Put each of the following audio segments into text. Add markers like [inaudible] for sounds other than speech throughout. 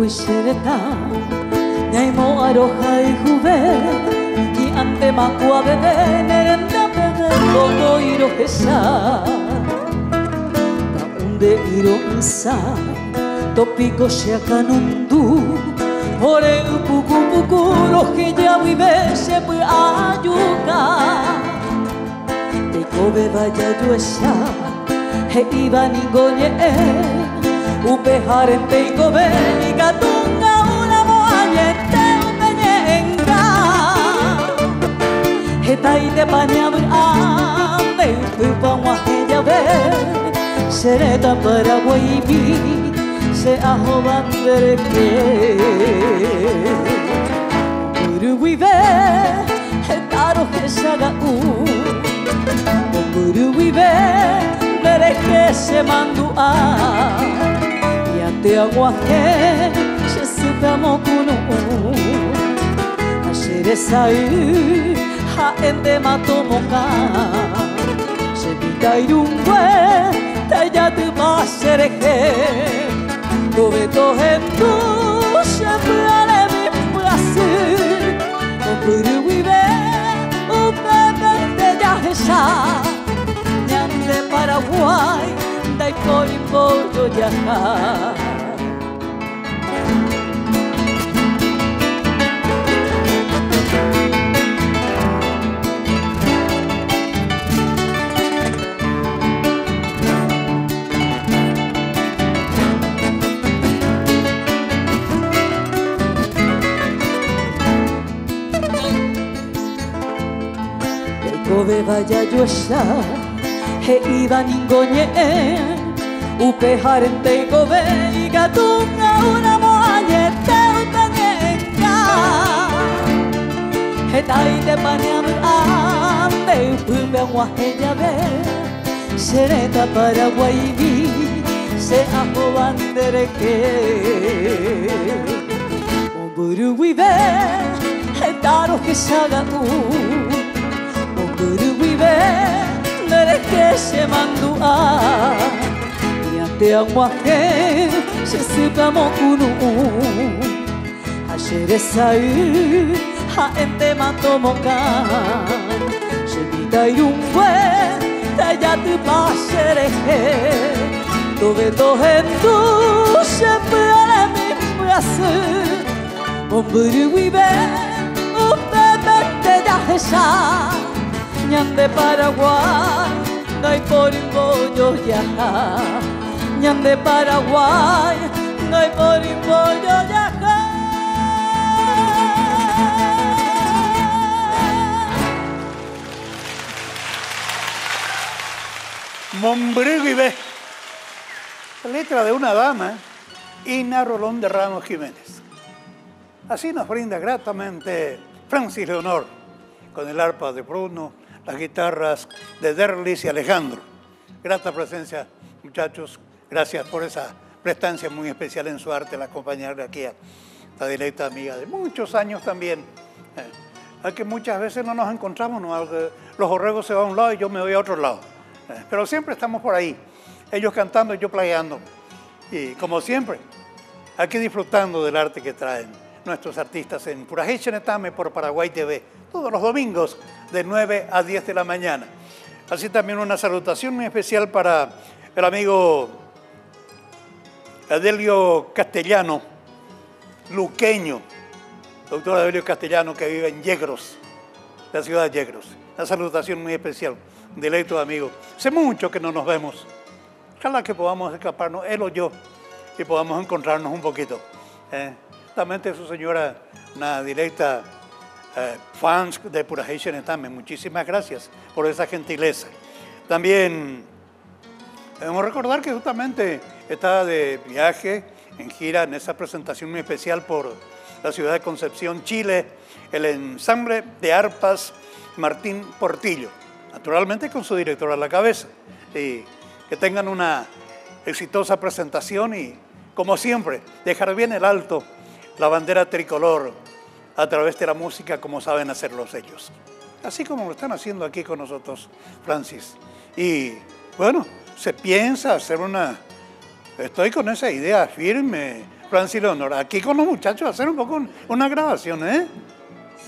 guixereta Nei mo aroha i e juve Ki ante makua bebe nerenda bebe Koto iro hesa Ta unde iro isa Topiko sheaka nundu Hore upuku puku rohi jawi beshe pu ayuka Te kobe vaya yuesha He iba ningonye eh teiko beni gatunga una moañete upeñenga Hetaite pañabur ame upupa muajeya ve Sereta Paraguay mi se aho bandereke Uruguay ve hetaro hesaga u. Uruguay ve mereke se mandua te aguaje se sepamo kunu Ashere sai ha ende matomoka Se vita irungwe te ya te basereje Dove to hendu se puare mi plasi O puru vive o esa he iba ningoñe upe harente gobe igatunga una moañe te utanenga he taite paneam ande upe guajeña ve sereta paraguay vi se ajo bandere que Buru vive he taro que saga u mereke se mandua Yante amuake se sepamo kunu Ashere sai ha ente matomoka Se vita irungwe ta ya tu pasere. Dove to hendu se puare mi puase Omburu vive Upepe te ya hesa ñande Paraguay, no hay por pollo ya. Ñande Paraguay, no hay por pollo ya. Mombrigue La letra de una dama, Ina Rolón de Ramos Jiménez. Así nos brinda gratamente Francis Leonor con el arpa de Bruno, las guitarras de Derlis y Alejandro. Grata presencia, muchachos. Gracias por esa prestancia muy especial en su arte, la acompañarle aquí a esta directa amiga de muchos años también. Eh, que muchas veces no nos encontramos, ¿no? los borregos se van a un lado y yo me voy a otro lado. Eh, pero siempre estamos por ahí, ellos cantando y yo playando. Y como siempre, aquí disfrutando del arte que traen nuestros artistas en Puraje Chenetame por Paraguay TV, todos los domingos de 9 a 10 de la mañana. Así también una salutación muy especial para el amigo Adelio Castellano, luqueño, doctor Adelio Castellano que vive en Yegros, la ciudad de Yegros. Una salutación muy especial, deleito amigo. Hace mucho que no nos vemos. Ojalá que podamos escaparnos, él o yo, y podamos encontrarnos un poquito. Eh, justamente su señora, una directa eh, fans de Pura también. Muchísimas gracias por esa gentileza. También debemos recordar que justamente está de viaje en gira en esa presentación muy especial por la ciudad de Concepción, Chile, el ensamble de arpas Martín Portillo, naturalmente con su director a la cabeza. Y que tengan una exitosa presentación y, como siempre, dejar bien el alto la bandera tricolor a través de la música como saben hacerlo ellos. Así como lo están haciendo aquí con nosotros, Francis. Y bueno, se piensa hacer una Estoy con esa idea firme, Francis Leonor. Aquí con los muchachos hacer un poco una grabación, ¿eh?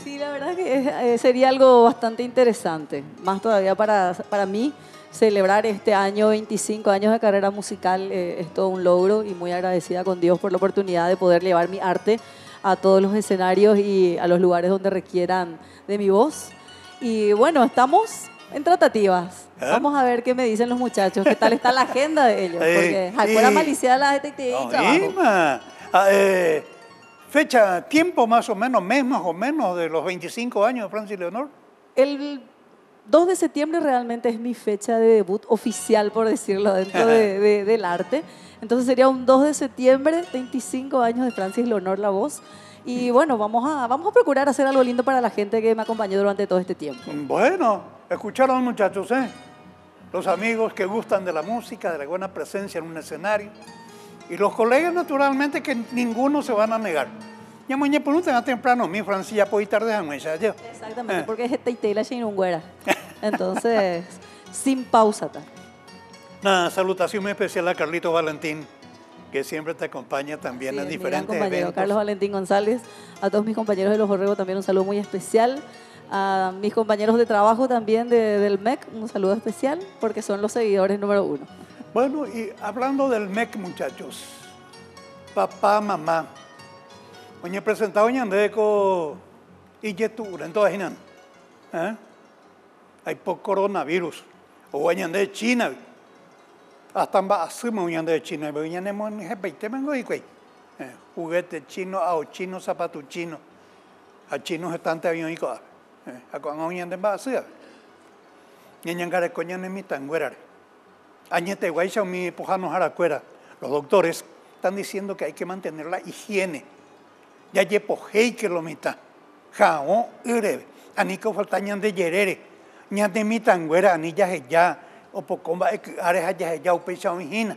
Sí, la verdad que eh, sería algo bastante interesante, más todavía para, para mí. Celebrar este año, 25 años de carrera musical, eh, es todo un logro y muy agradecida con Dios por la oportunidad de poder llevar mi arte a todos los escenarios y a los lugares donde requieran de mi voz. Y bueno, estamos en tratativas. ¿Eh? Vamos a ver qué me dicen los muchachos, qué tal está la agenda de ellos. [laughs] Porque Jacuera Malicia la detective ah, eh, Fecha, tiempo más o menos, mes más o menos de los 25 años de Francis Leonor. El 2 de septiembre realmente es mi fecha de debut oficial, por decirlo, dentro de, [laughs] del arte. Entonces sería un 2 de septiembre, 25 años de Francis Leonor La Voz. Y bueno, vamos a, vamos a procurar hacer algo lindo para la gente que me acompañó durante todo este tiempo. Bueno, escucharon muchachos, ¿eh? Los amigos que gustan de la música, de la buena presencia en un escenario. Y los colegas, naturalmente, que ninguno se van a negar. Ya mañana por un temprano, mi Francia ya puede tarde a. Exactamente, porque es esta y la güera. [laughs] Entonces, sin pausa. Una salutación muy especial a Carlito Valentín que siempre te acompaña también en diferentes compañero, eventos. Carlos Valentín González, a todos mis compañeros de Los Borregos también un saludo muy especial, a mis compañeros de trabajo también del MEC, un saludo especial, porque son los seguidores número uno. Bueno, y hablando del MEC, muchachos, papá, mamá, he presentado Ñandeco y Yetura, entonces, ¿eh? Hay por coronavirus, o de China, hasta ba asuma uñan de chino y uñan de mon hepeite mango y cuey. Juguete chino a chino zapato chino. A chinos estante avión y coa. A con uñan de ba asua ñañan gare coñan en mi tanguerar añete guaycha mi pujano jaracuera. Los doctores están diciendo que hay que mantener la higiene. Ya hei que lo mitad jao ure. Anico faltañan de yerere ñan de mi tanguera anilla ya o pokomba ek are haja ya upe chao hina.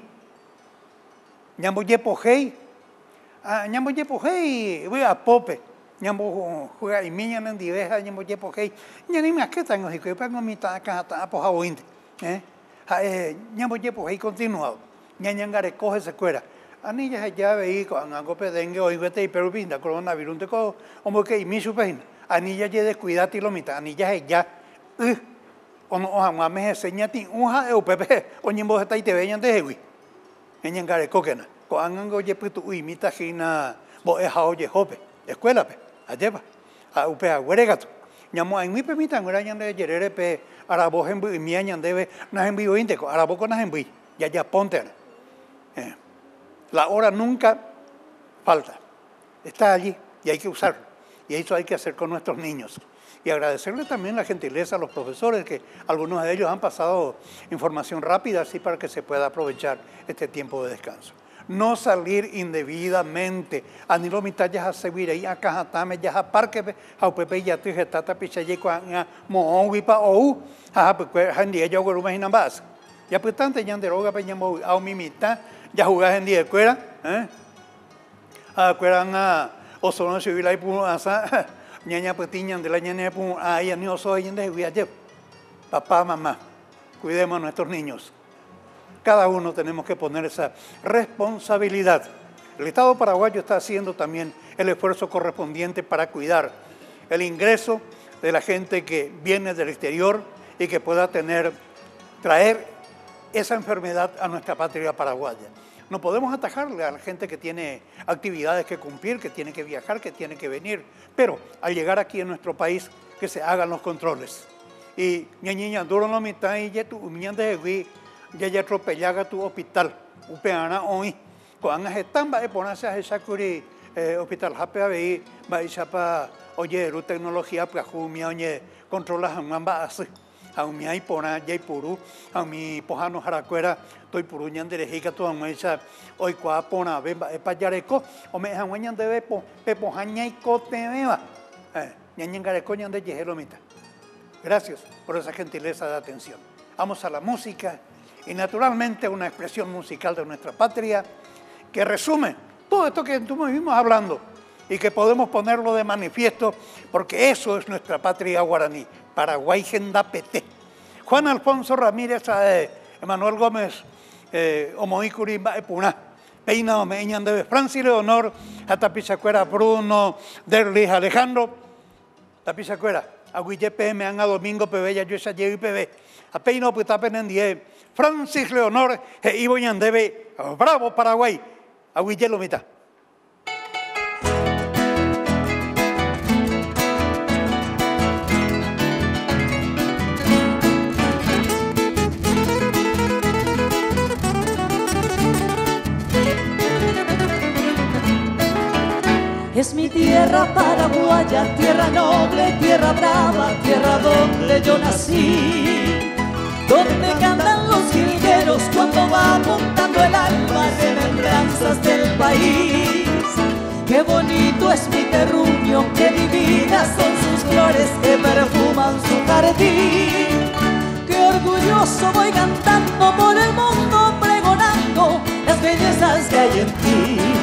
Nyambo je po hei a nyambo je po hei we a pope. Nyambo juega y miña nan diveja nyambo je po hei nyani me aketa ngo hiko pa ngo mita ka ta po hawo inde eh eh nyambo je po hei continuado nyanyangare coge se cuera. Ani ya ya vei ko ango pe dengue y pero pinda coronavirus te ko omo que y mi supena ya ono oha nga mehe señati uha e upepe onyimbo heta ite beñan de hewi eñan gare kokena ko angango ye putu ui mita hina bo e hao ye hope escuela pe alleva a upe a hueregato ñamo en mi pe mita ngura ñan de yerere pe arabo hembu y mia ñan debe na hembu ointe ko arabo ko na hembu ya ya ponte eh. la hora nunca falta. Está allí y hay que usarlo. Y eso hay que hacer con nuestros niños y agradecerle también la gentileza a los profesores, que algunos de ellos han pasado información rápida, así para que se pueda aprovechar este tiempo de descanso. No salir indebidamente. Anilo mitad ya seguir ahí a cajatame ya parque a pepe ya tu jetata pichaye kwa nga mo wipa ou ha pues handi ellos guru imagina más. Ya pues tanto ya deroga pe nyamo au mi mitad ya jugar en día cuera, eh? A cuera nga osono civil ahí pu asa ñaña petiñan de la ñaña ni oso de viaje papá mamá cuidemos a nuestros niños. Cada uno tenemos que poner esa responsabilidad. El Estado paraguayo está haciendo también el esfuerzo correspondiente para cuidar el ingreso de la gente que viene del exterior y que pueda tener traer esa enfermedad a nuestra patria paraguaya no podemos atajarle a la gente que tiene actividades que cumplir, que tiene que viajar, que tiene que venir, pero al llegar aquí en nuestro país, que se hagan los controles. Y ñañiña duro no mitad y ya tu de ya ya atropellaga tu hospital, upeana hoy. Cuando están va a ponerse a esa curi eh, hospital hape a ver va a chapa oye tecnología para jumia oye controla jamán va así. Aumi hay pona ya puru, aumi pohano haracuera toi puru ñandere hika tu amuecha hoy kwa pona ve e payareko o me han ñande ve po pe pohaña y cote meva eh ñangareko ñande yejelo mita gracias por esa gentileza de atención. Vamos a la música. Y naturalmente una expresión musical de nuestra patria que resume todo esto que estuvimos hablando y que podemos ponerlo de manifiesto porque eso es nuestra patria guaraní, Paraguay Gendapete. Juan Alfonso Ramírez, eh, Emanuel Gómez eh, omoicuri puna. Peina me de Francis Leonor, a tapizacuera Bruno, Derlis Alejandro, tapizacuera, aguille PM, a Domingo ya yo esa llegué PB, a Peino Putapen die, Francis Leonor, e Ivo Ñandebe, bravo Paraguay, aguille Lomita. Tierra paraguaya, tierra noble, tierra brava, tierra donde yo nací. Donde cantan los jilgueros cuando va montando el alma de remembranzas del país. Qué bonito es mi terruño, qué divinas son sus flores que perfuman su jardín. Qué orgulloso voy cantando por el mundo, pregonando las bellezas que hay en ti.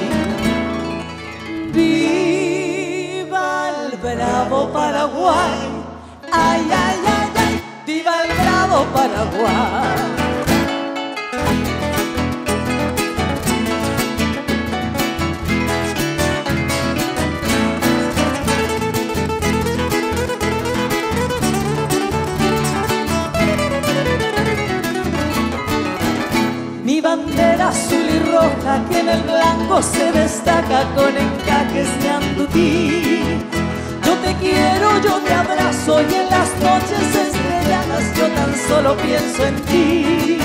Bravo Paraguay, ay, ay, ay, ay, viva el bravo Paraguay. Pienso en ti.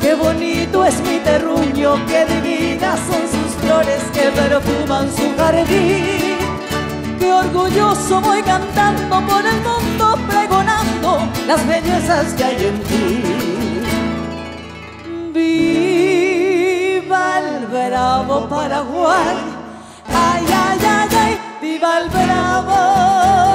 Qué bonito es mi terruño, qué divinas son sus flores que perfuman su jardín. Qué orgulloso voy cantando por el mundo, pregonando las bellezas que hay en ti. Viva el bravo Paraguay, ay, ay, ay, ay, viva el bravo.